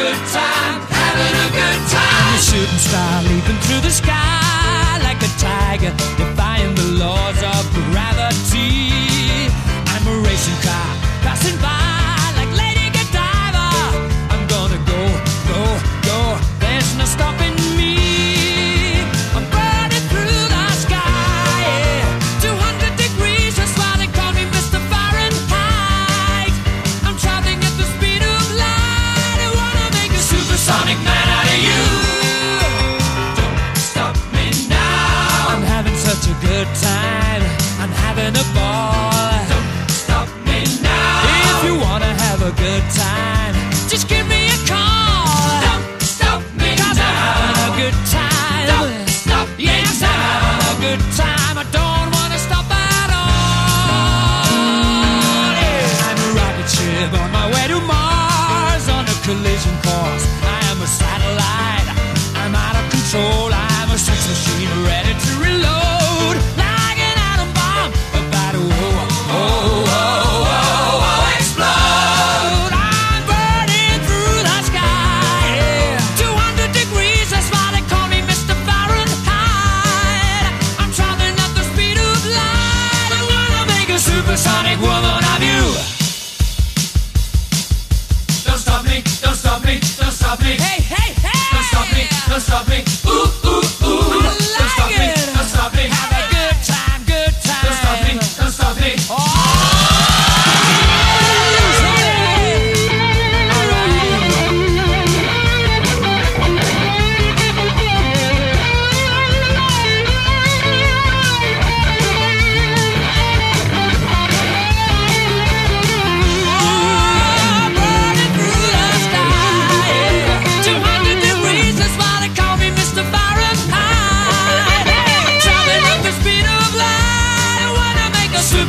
Good time, having a good time. A shooting star leaping through the sky like a tiger, collision course. I am a satellite. I'm out of control. I'm a sex machine ready to reload. Like an atom bomb about to oh, oh, oh, oh, oh, explode. I'm burning through the sky. yeah. 200 degrees, that's why they call me Mr. Fahrenheit. I'm traveling at the speed of light. I wanna make a supersonic woman